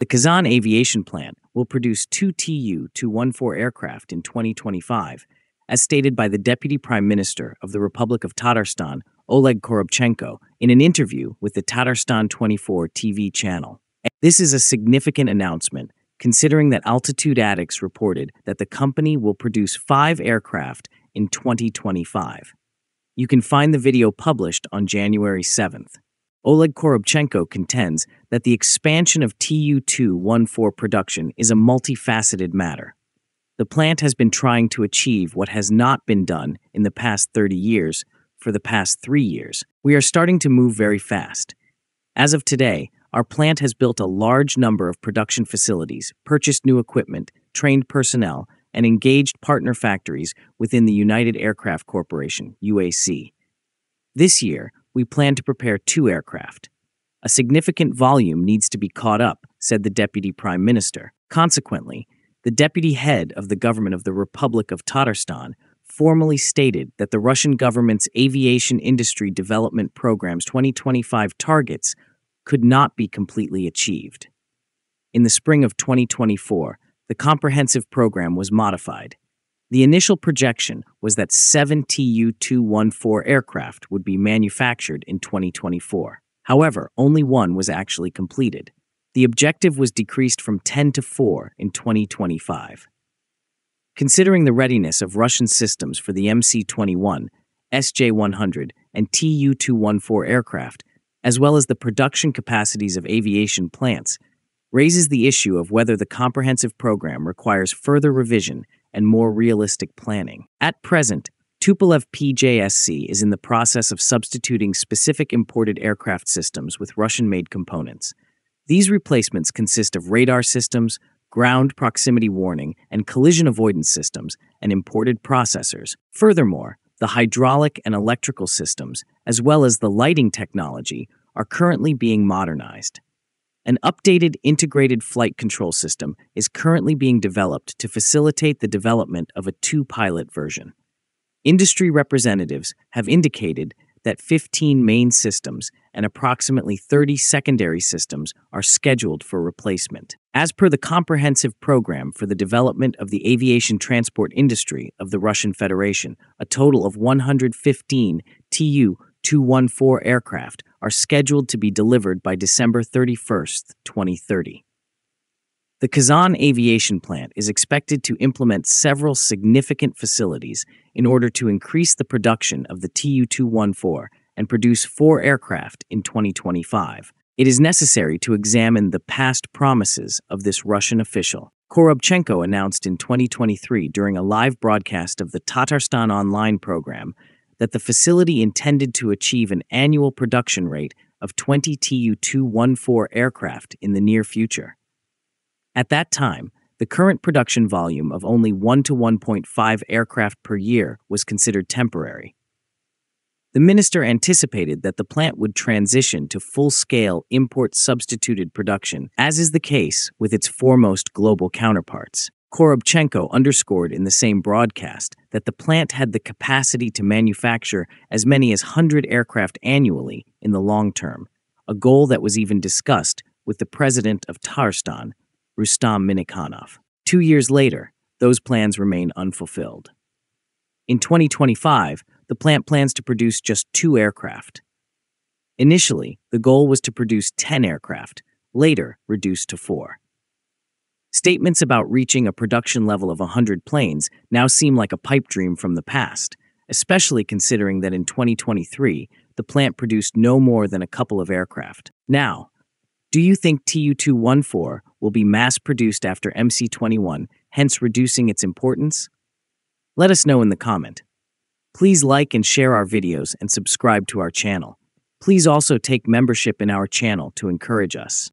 The Kazan Aviation Plant will produce two Tu 214 aircraft in 2025, as stated by the Deputy Prime Minister of the Republic of Tatarstan, Oleg Korobchenko, in an interview with the Tatarstan 24 TV channel. This is a significant announcement considering that Altitude Addicts reported that the company will produce five aircraft in 2025. You can find the video published on January 7th. Oleg Korobchenko contends that the expansion of Tu 214 production is a multifaceted matter. The plant has been trying to achieve what has not been done in the past 30 years for the past three years. We are starting to move very fast. As of today, our plant has built a large number of production facilities, purchased new equipment, trained personnel, and engaged partner factories within the United Aircraft Corporation, UAC. This year, we plan to prepare two aircraft. A significant volume needs to be caught up, said the Deputy Prime Minister. Consequently, the deputy head of the government of the Republic of Tatarstan formally stated that the Russian government's aviation industry development program's 2025 targets could not be completely achieved. In the spring of 2024, the comprehensive program was modified. The initial projection was that seven Tu 214 aircraft would be manufactured in 2024. However, only one was actually completed. The objective was decreased from 10 to 4 in 2025. Considering the readiness of Russian systems for the MC 21, SJ 100, and Tu 214 aircraft, as well as the production capacities of aviation plants, raises the issue of whether the comprehensive program requires further revision and more realistic planning. At present, Tupolev PJSC is in the process of substituting specific imported aircraft systems with Russian made components. These replacements consist of radar systems, ground proximity warning, and collision avoidance systems, and imported processors. Furthermore, the hydraulic and electrical systems, as well as the lighting technology, are currently being modernized. An updated integrated flight control system is currently being developed to facilitate the development of a two pilot version. Industry representatives have indicated that 15 main systems and approximately 30 secondary systems are scheduled for replacement. As per the comprehensive program for the development of the aviation transport industry of the Russian Federation, a total of 115 Tu 214 aircraft are scheduled to be delivered by December 31, 2030. The Kazan Aviation Plant is expected to implement several significant facilities in order to increase the production of the Tu 214 and produce four aircraft in 2025. It is necessary to examine the past promises of this Russian official. Korobchenko announced in 2023 during a live broadcast of the Tatarstan Online program that the facility intended to achieve an annual production rate of 20 Tu 214 aircraft in the near future. At that time, the current production volume of only 1 to 1.5 aircraft per year was considered temporary. The minister anticipated that the plant would transition to full scale import substituted production, as is the case with its foremost global counterparts. Korobchenko underscored in the same broadcast that the plant had the capacity to manufacture as many as 100 aircraft annually in the long term, a goal that was even discussed with the president of Tatarstan, Rustam Minikhanov. Two years later, those plans remain unfulfilled. In 2025, the plant plans to produce just two aircraft. Initially, the goal was to produce 10 aircraft, later reduced to four. Statements about reaching a production level of 100 planes now seem like a pipe dream from the past, especially considering that in 2023, the plant produced no more than a couple of aircraft. Now, do you think Tu 214 will be mass produced after MC 21, hence reducing its importance? Let us know in the comment. Please like and share our videos and subscribe to our channel. Please also take membership in our channel to encourage us.